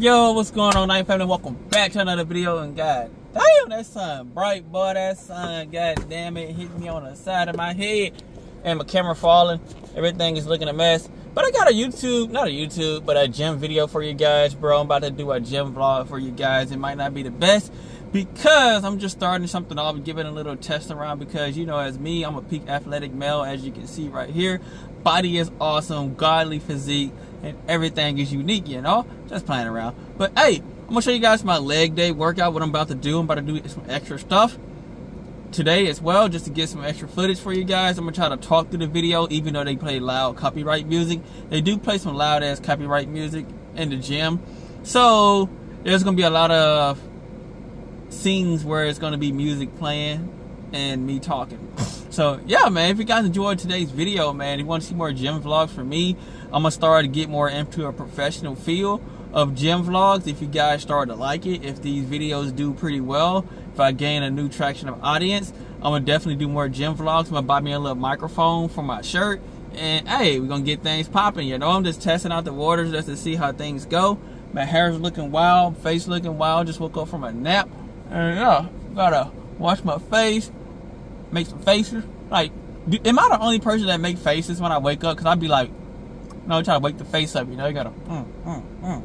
Yo, what's going on, Night Family? Welcome back to another video. And God damn, that sun bright, boy. That sun, god damn it, hit me on the side of my head. And my camera falling. Everything is looking a mess. But I got a YouTube, not a YouTube, but a gym video for you guys, bro. I'm about to do a gym vlog for you guys. It might not be the best because I'm just starting something off, giving a little test around because, you know, as me, I'm a peak athletic male, as you can see right here. Body is awesome, godly physique and everything is unique, you know? Just playing around. But hey, I'm gonna show you guys my leg day workout, what I'm about to do. I'm about to do some extra stuff today as well, just to get some extra footage for you guys. I'm gonna try to talk through the video, even though they play loud copyright music. They do play some loud ass copyright music in the gym. So there's gonna be a lot of scenes where it's gonna be music playing and me talking. So yeah, man, if you guys enjoyed today's video, man, if you want to see more gym vlogs from me, I'm gonna start to get more into a professional feel of gym vlogs. If you guys start to like it, if these videos do pretty well, if I gain a new traction of audience, I'm gonna definitely do more gym vlogs. I'm gonna buy me a little microphone for my shirt, and hey, we're gonna get things popping. You know, I'm just testing out the waters just to see how things go. My hair's looking wild, face looking wild. Just woke up from a nap, and yeah, gotta wash my face make some faces. Like, am I the only person that make faces when I wake up? Cause I'd be like, know, try to wake the face up. You know, you gotta mm, mm, mm.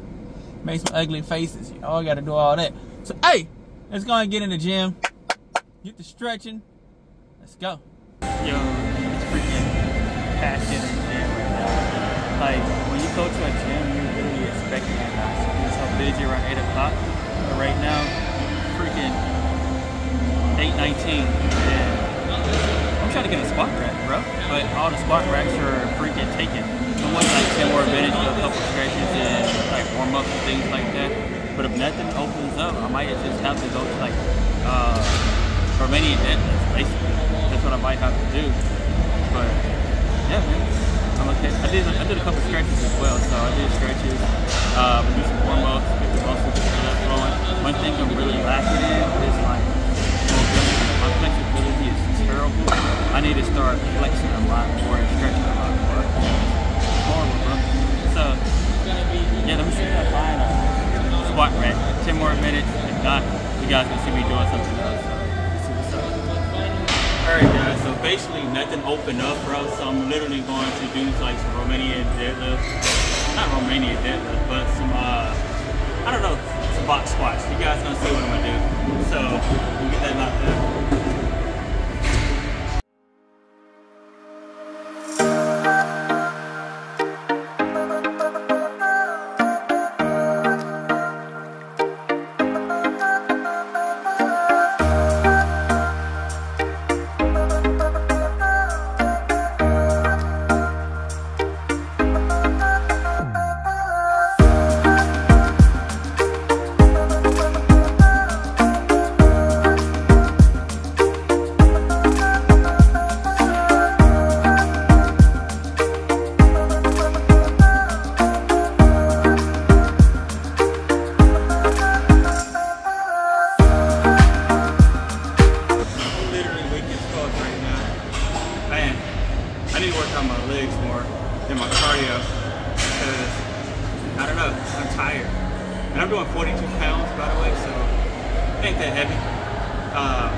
make some ugly faces. You know, I gotta do all that. So, hey, let's go and get in the gym, get the stretching. Let's go. Yo, it's freaking packed in the gym right now. Like, when you go to a gym, you're really expecting it not to be so busy around 8 o'clock. But right now, freaking 8.19 and I'm trying to get a squat rack, bro. But all the squat racks are freaking taken. I want like 10 more minutes, do a couple stretches and like warm up and things like that. But if nothing opens up, I might just have to go to like uh, Romanian deadlifts, basically. That's what I might have to do. But yeah, man. I'm okay. I did I did a couple stretches as well, so I did stretches, uh, do some warm ups, get the muscles flowing. One thing I'm really lacking in is like my flexibility is terrible. I need to start flexing a lot more and stretching a lot more. So, yeah, let me see if I find a squat rack. 10 more minutes. If not, you guys can see me doing something else. Alright guys, so basically nothing opened up, bro. So I'm literally going to do like some Romanian deadlifts. Not Romanian deadlifts, but some, uh, I don't know, some box squats. You guys gonna see what I'm gonna do. So, we'll get that out so ain't that heavy. Uh,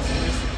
to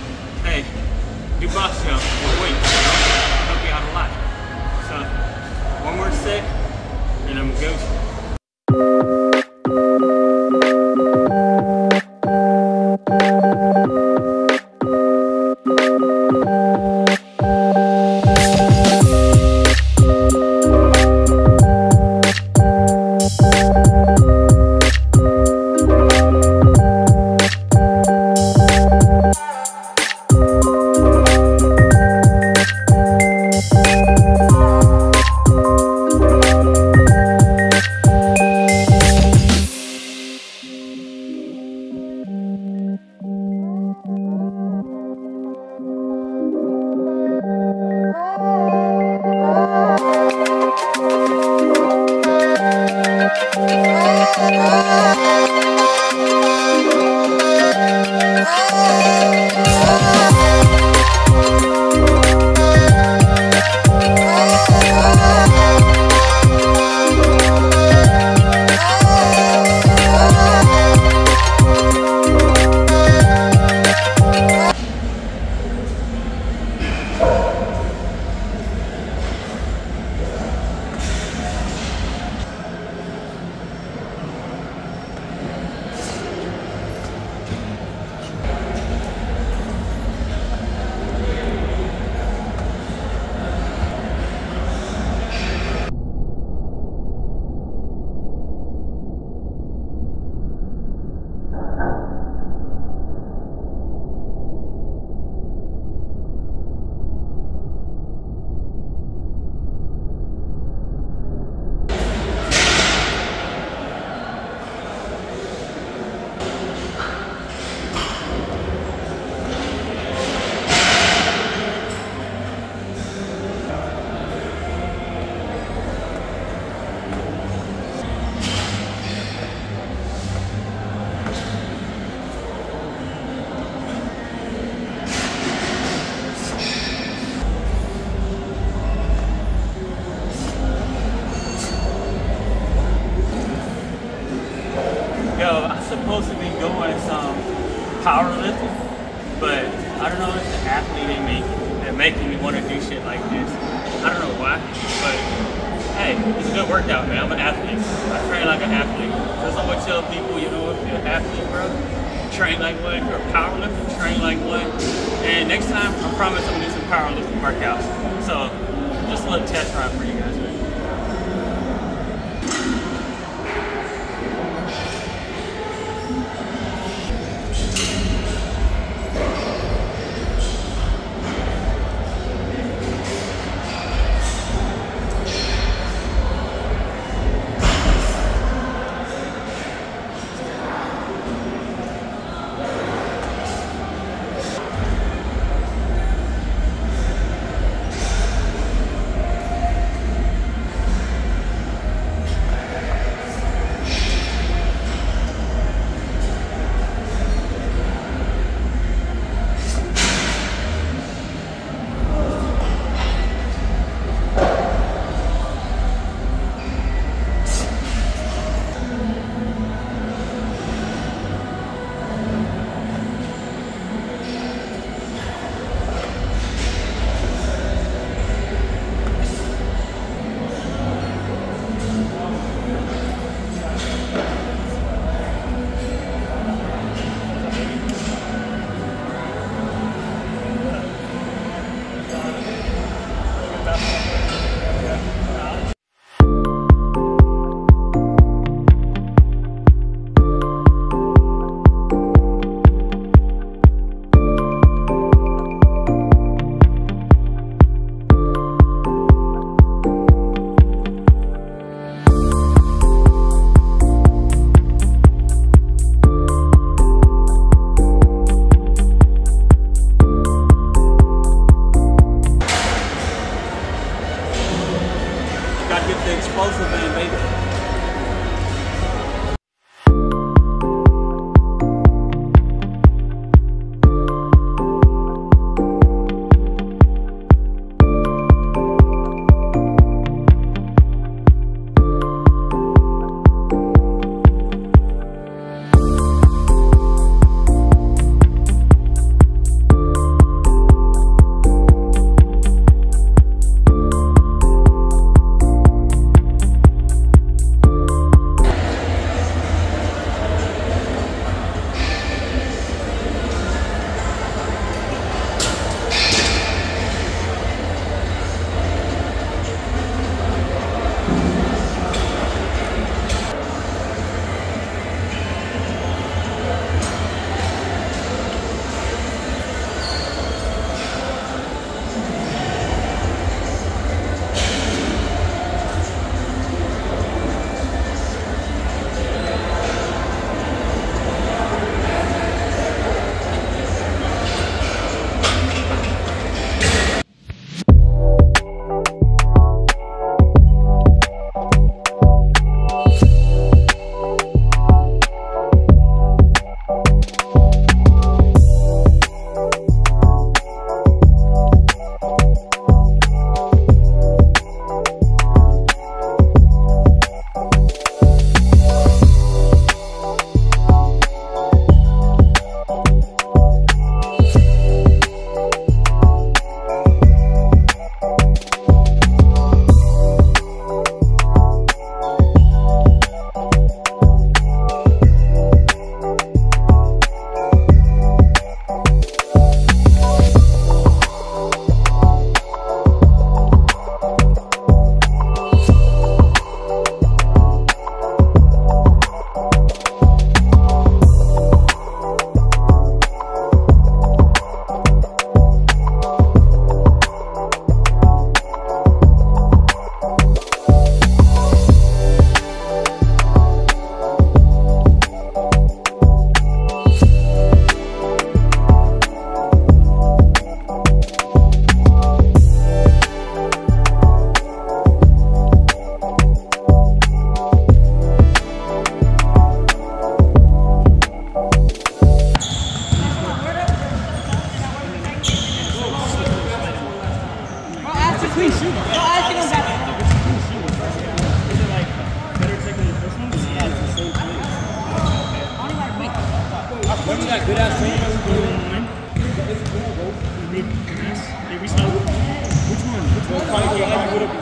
Good ass phone number, go online. And they ask, they reach out. Which one? Which one? Probably get back with it.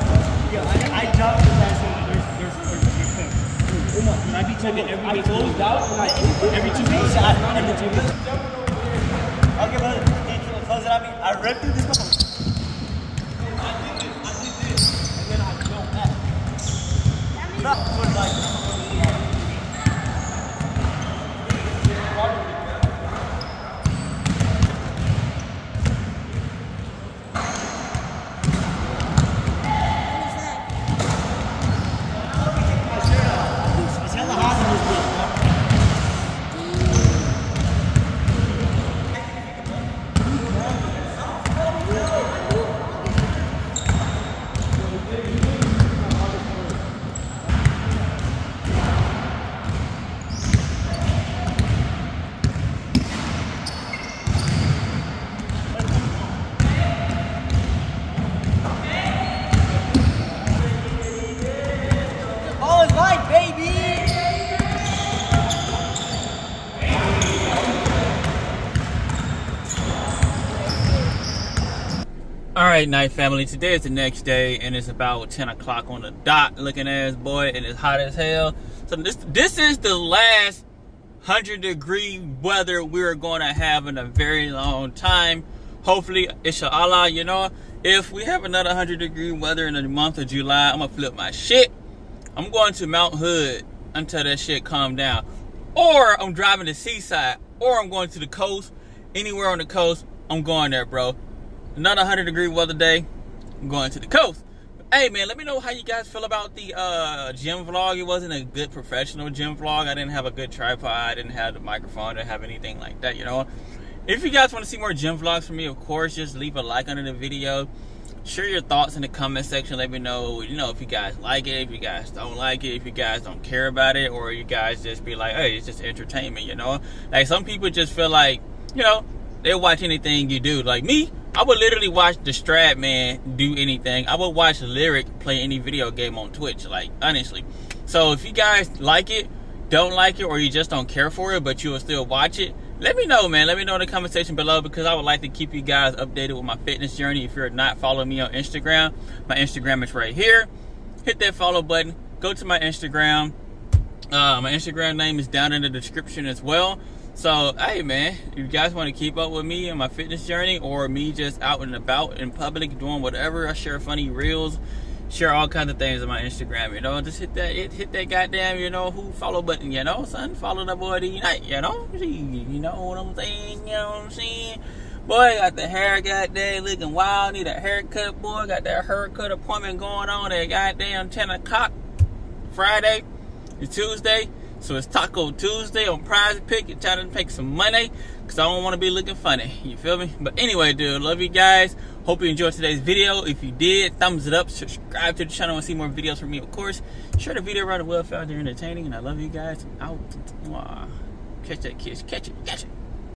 Yeah, I, I doubt the last one. There's, there's, there's, there's there's Cause I be checking every I day. closed out and I Every two weeks. Every two weeks. Okay, but he closed it on me. I ripped through this motherfucker. I did this, I did this, and then I jumped back. Not good like It's hella hot in this bitch. All is light, baby! All right, night family. Today is the next day, and it's about 10 o'clock on the dot. Looking ass boy, and it's hot as hell. So this this is the last hundred degree weather we're going to have in a very long time. Hopefully, inshallah, you know, if we have another hundred degree weather in the month of July, I'm gonna flip my shit. I'm going to Mount Hood until that shit calm down, or I'm driving to Seaside, or I'm going to the coast. Anywhere on the coast, I'm going there, bro another 100 degree weather day. I'm going to the coast. Hey man, let me know how you guys feel about the uh, gym vlog. It wasn't a good professional gym vlog. I didn't have a good tripod. I didn't have the microphone. I didn't have anything like that, you know. If you guys want to see more gym vlogs from me, of course, just leave a like under the video. Share your thoughts in the comment section. Let me know, you know, if you guys like it, if you guys don't like it, if you guys don't care about it, or you guys just be like, hey, it's just entertainment, you know. Like some people just feel like, you know, they'll watch anything you do. Like me, I would literally watch the Stradman do anything. I would watch Lirik play any video game on Twitch, like honestly. So if you guys like it, don't like it, or you just don't care for it, but you will still watch it, let me know, man. Let me know in the comment section below because I would like to keep you guys updated with my fitness journey. If you're not following me on Instagram, my Instagram is right here. Hit that follow button. Go to my Instagram. Uh, my Instagram name is down in the description as well. So, hey man, if you guys want to keep up with me and my fitness journey or me just out and about in public doing whatever, I share funny reels, share all kinds of things on my Instagram, you know, just hit that hit, that goddamn, you know, who follow button, you know, son, follow the boy tonight, you know, you know what I'm saying, you know what I'm saying? Boy, got the hair goddamn looking wild, need a haircut, boy, got that haircut appointment going on at goddamn 10 o'clock Friday, Tuesday. So it's Taco Tuesday on Prize Pick. You're trying to make some money because I don't want to be looking funny. You feel me? But anyway, dude, love you guys. Hope you enjoyed today's video. If you did, thumbs it up. Subscribe to the channel and see more videos from me, of course. Share the video around the well found entertaining. And I love you guys. Out. Catch that kiss. Catch it. Catch it.